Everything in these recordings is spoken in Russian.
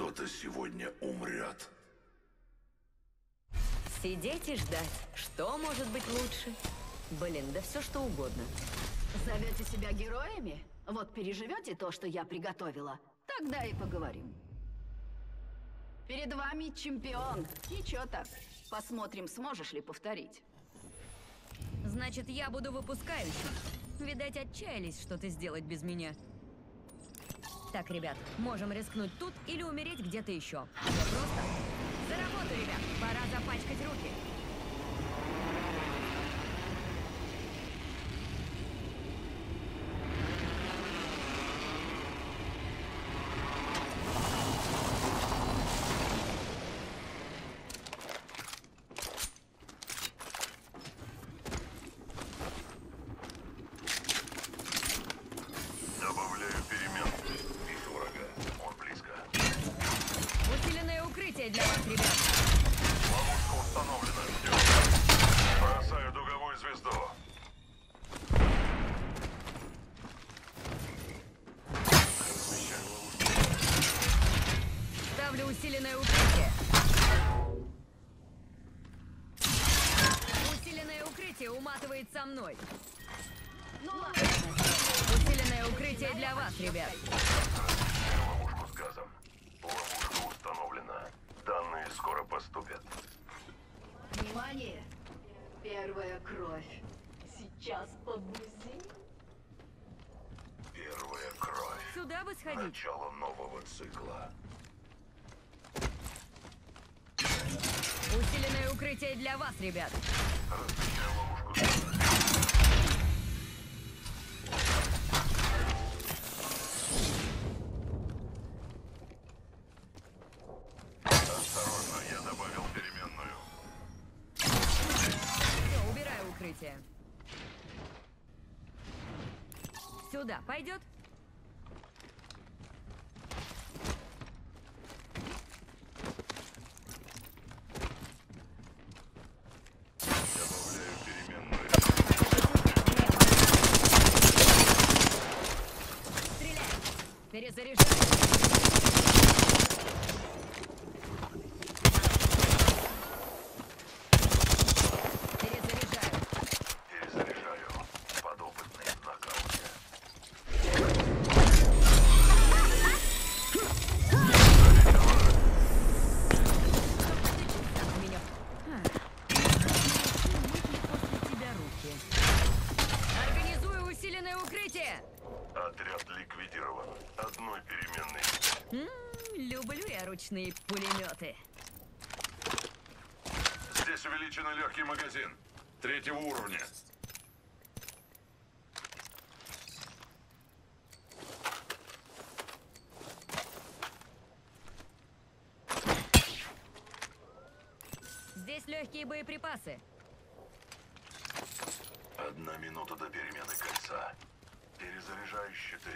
Кто-то сегодня умрет. Сидеть и ждать. Что может быть лучше? Блин, да все что угодно. Зовете себя героями? Вот переживете то, что я приготовила, тогда и поговорим. Перед вами чемпион. Ничего так. Посмотрим, сможешь ли повторить. Значит, я буду выпускающим. Видать, отчаялись что-то сделать без меня. Так, ребят, можем рискнуть тут или умереть где-то еще. Просто. За работу, ребят! Пора запачкать руки. Мной. Ну ладно. Усиленное укрытие для вас, ребят. Ловушку с газом. Ловушка установлена. Данные скоро поступят. Внимание! Первая кровь. Сейчас побузим. Первая кровь. Сюда бы сходить. Начало нового цикла. Усиленное укрытие для вас, ребят. Размещаю ловушку укрытие. Сюда пойдет? Добавляю переменную. Стреляю. Перезаряжаю. Перезаряжаю. Перезаряжаю. Подопытный в нокауте. Так, у меня... А. Мысли после тебя руки. Организую усиленное укрытие. Отряд ликвидирован. Одной переменной. М, ручные пулеметы. Здесь увеличенный легкий магазин. Третьего уровня. Здесь легкие боеприпасы. Одна минута до перемены кольца. Перезаряжаю щиты.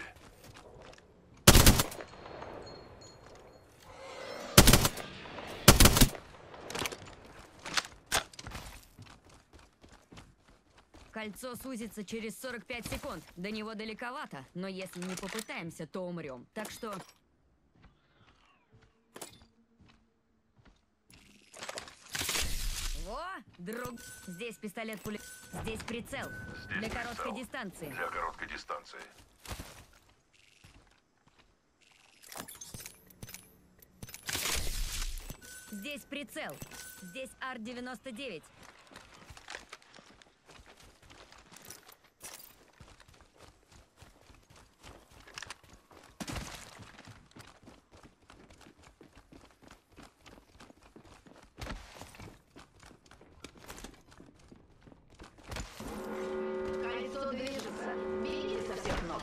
Кольцо сузится через 45 секунд. До него далековато, но если не попытаемся, то умрем. Так что... Во, друг. Здесь пистолет пули. Здесь прицел. Здесь Для короткой прицел. дистанции. Для короткой дистанции. Здесь прицел. Здесь Ар-99. Кольцо движется. Беги со всех ног.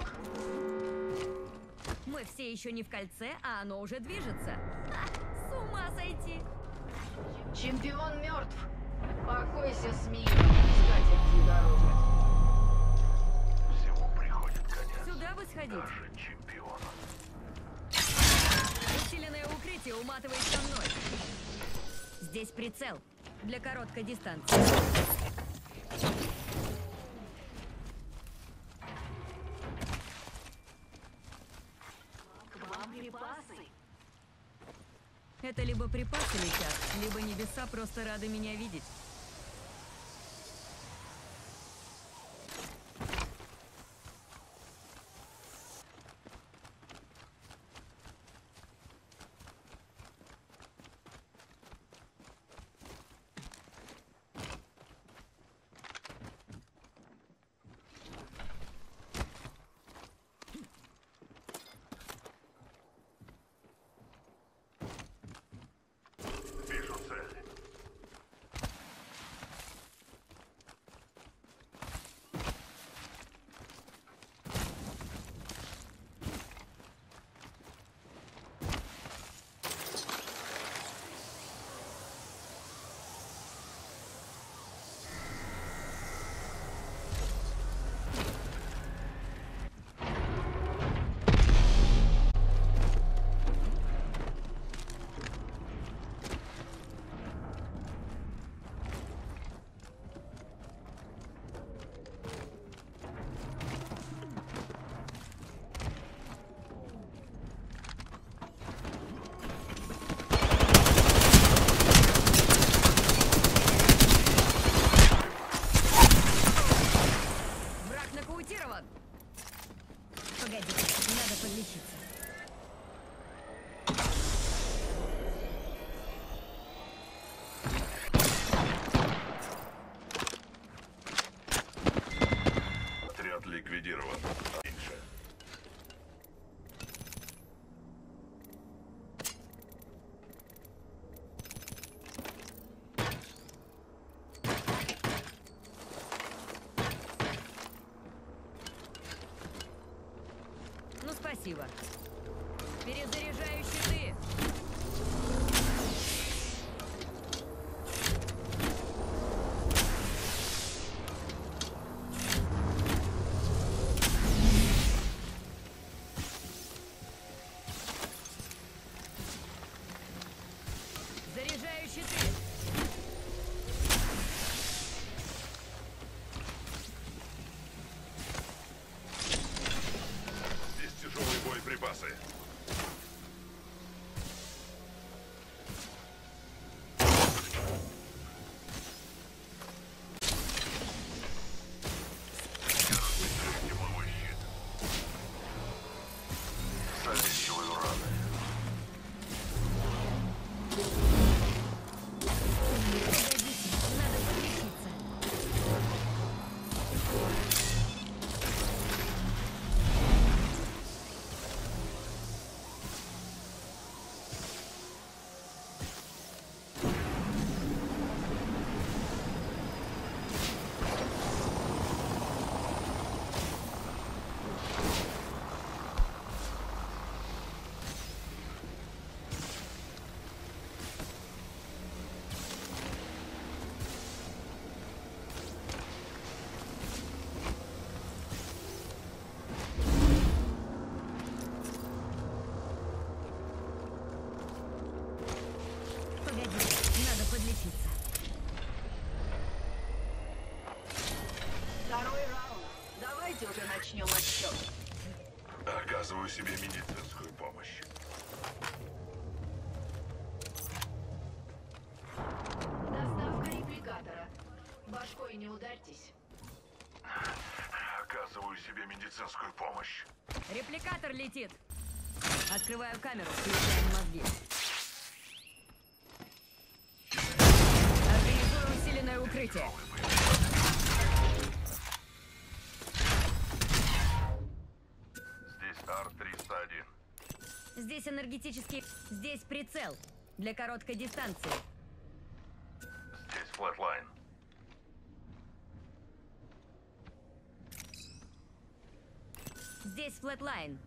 Мы все еще не в кольце, а оно уже движется. Ха, с ума сойти. Чемпион мертв. Покойся с миром, скатертью дорога. Всему приходит конец. Сюда бы сходить. Даже. Усиленное укрытие уматывает со мной. Здесь прицел. Для короткой дистанции. Это либо припасы летят, либо небеса просто рады меня видеть. Боеприпасы. Оказываю себе медицинскую помощь. Доставка репликатора. Башкой не ударьтесь. Оказываю себе медицинскую помощь. Репликатор летит. Открываю камеру, включаем мозги. Организую усиленное укрытие. Здесь энергетический... Здесь прицел. Для короткой дистанции. Здесь Flatline. Здесь Flatline.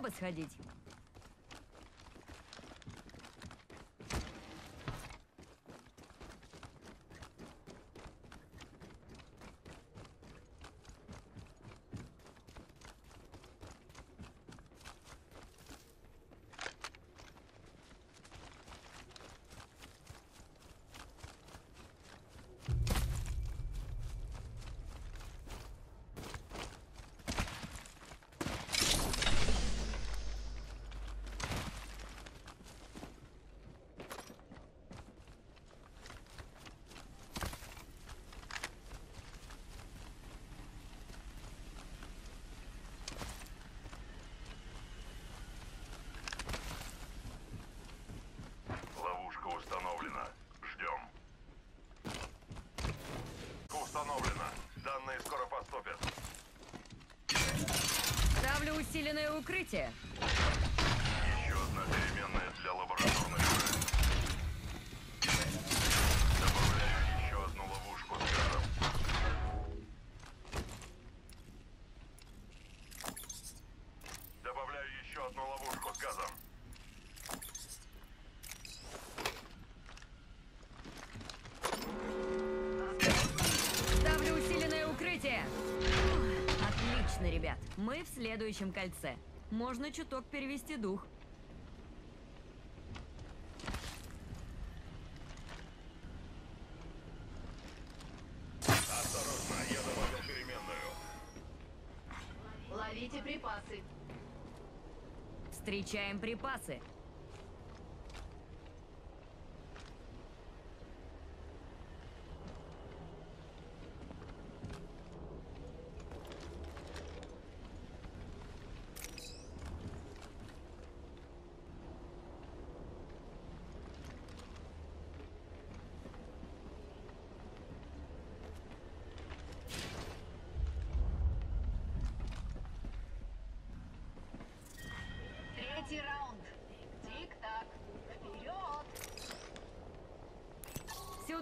Бы сходить. Данные скоро поступят. Ставлю усиленное укрытие. Ребят. Мы в следующем кольце. Можно чуток перевести дух. Осторожно, я добавил переменную. Ловите припасы. Встречаем припасы.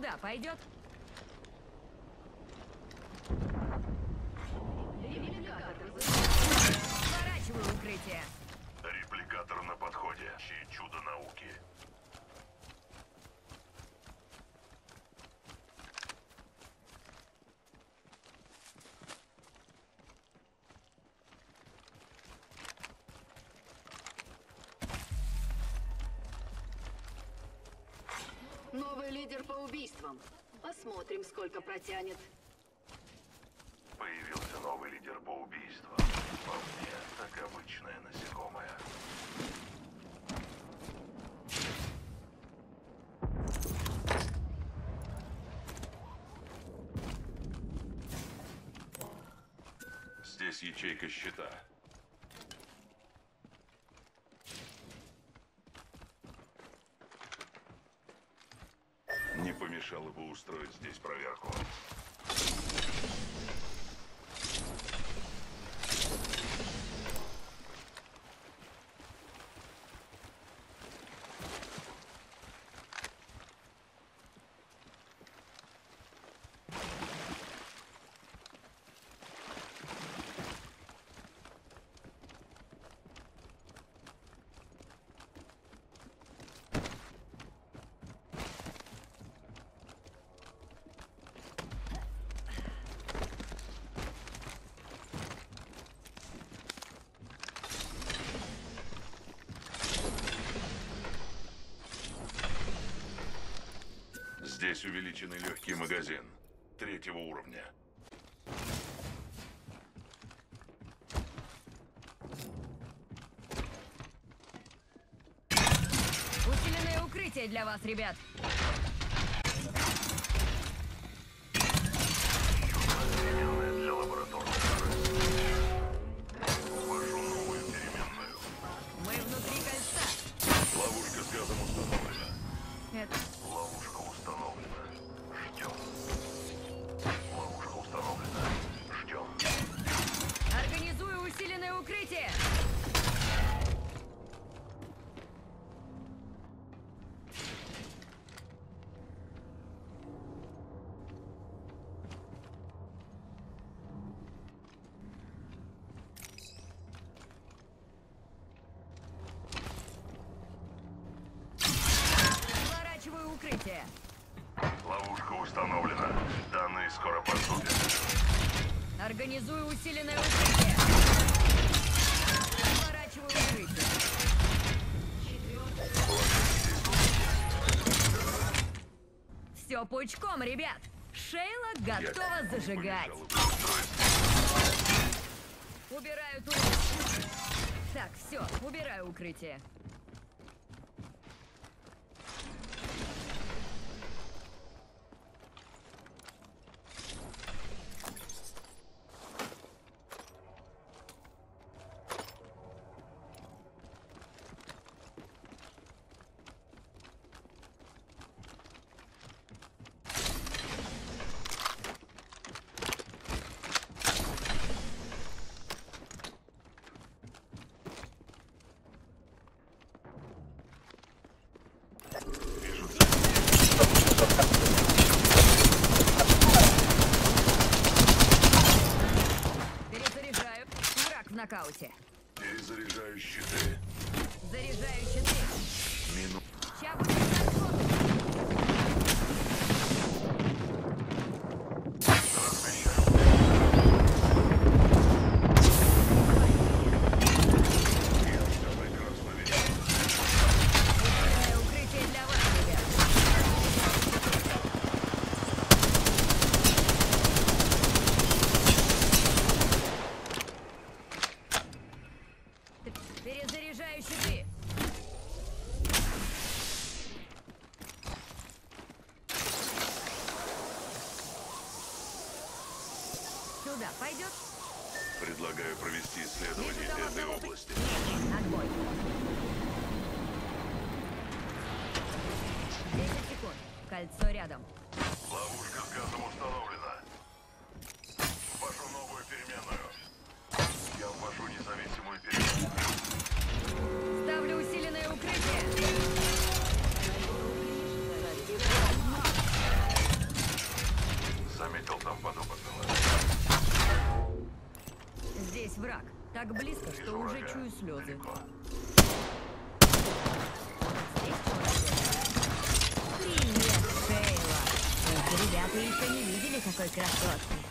Сюда пойдет? Новый лидер по убийствам. Посмотрим, сколько протянет. Появился новый лидер по убийству. Вполне так обычное насекомое. Здесь ячейка щита. Не помешало бы устроить здесь проверку. Здесь увеличенный легкий магазин. Третьего уровня. Усиленное укрытие для вас, ребят. Усиленное укрытие. Все пучком, ребят. Шейла готова Я зажигать. Убираю турель. Так, все, убираю укрытие. работе. Перезаряжаю! Сюда пойдешь? Предлагаю провести исследование этой области. Десять секунд. Кольцо рядом. нас враг. Так близко, что уже врага. чую слезы. Далеко. Привет, Шейла. Эти ребята еще не видели такой красотки.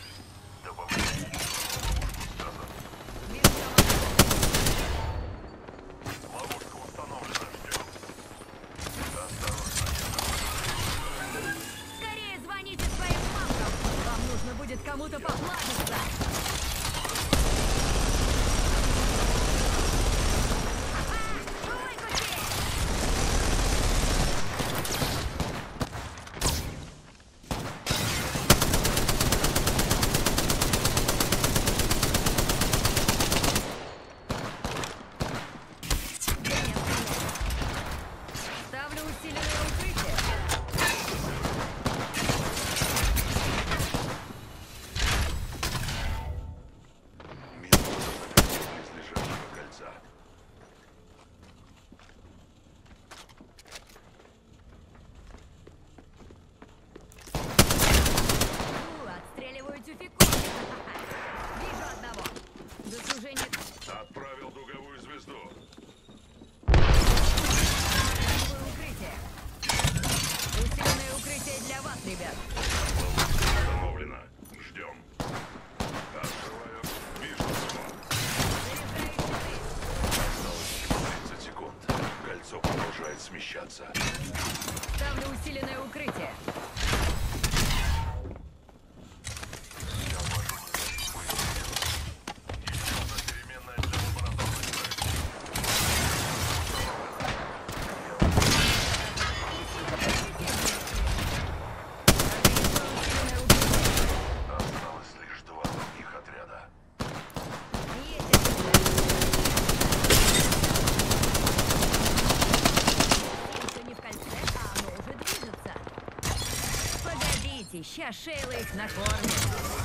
Сейчас Шейла их накормит.